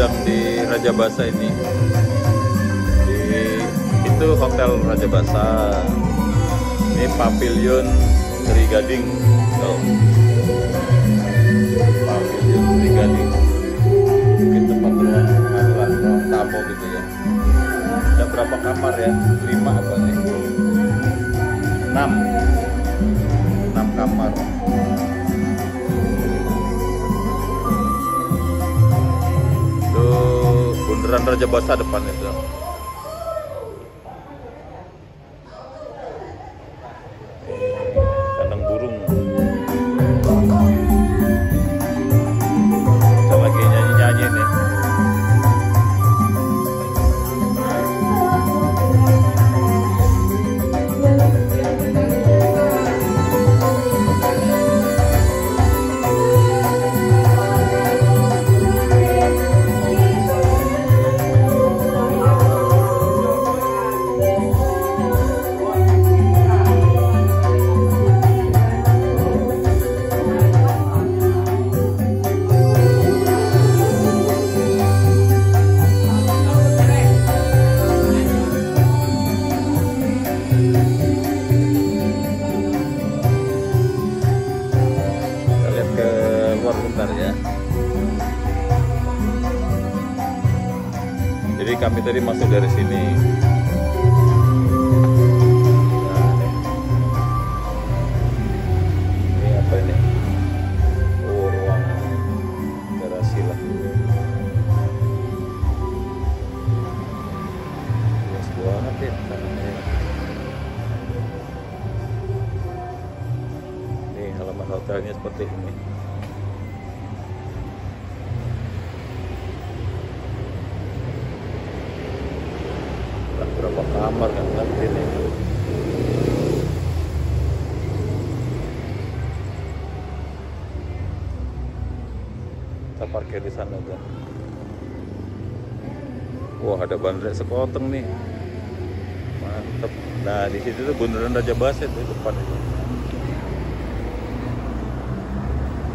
Raja Basa ini. Di itu Hotel Raja Basa. Ini Pavilion Sri Gading. Tuh. Pavilion Sri Gading. Mungkin tempat ruang tamu gitu ya. Ada berapa kamar ya? Lima apa nih? Enam. Enam kamar. Raja Basa depan itu. Jadi kami tadi masuk dari sini. Ini ini? Oh, ya. Nih halaman hotelnya seperti ini. Lah, berapa kamar kan nanti nih? Kita parkir di sana aja. Wah ada bandrek sekoteng nih. Mantep. Nah di situ tuh bundaran Raja Basa itu depan itu.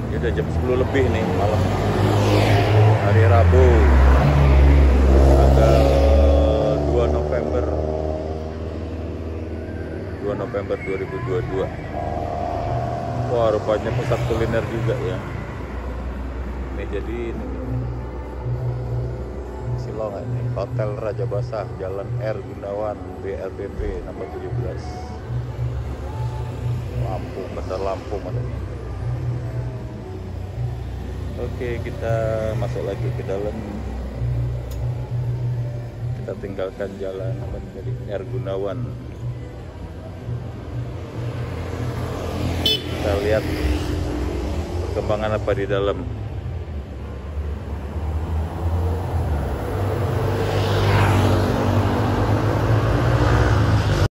Ini udah jam 10 lebih nih malam. 2 November 2022. Wah, rupanya pusat kuliner juga ya. Ini jadi ini. Silongan nih, Hotel Raja Basah, Jalan R Gunawan, BLPP nomor 17. Lampung, Bandar Lampung adanya. Oke, kita masuk lagi ke dalam. Kita tinggalkan jalan apa tadi? R Gunawan. Kita lihat perkembangan apa di dalam.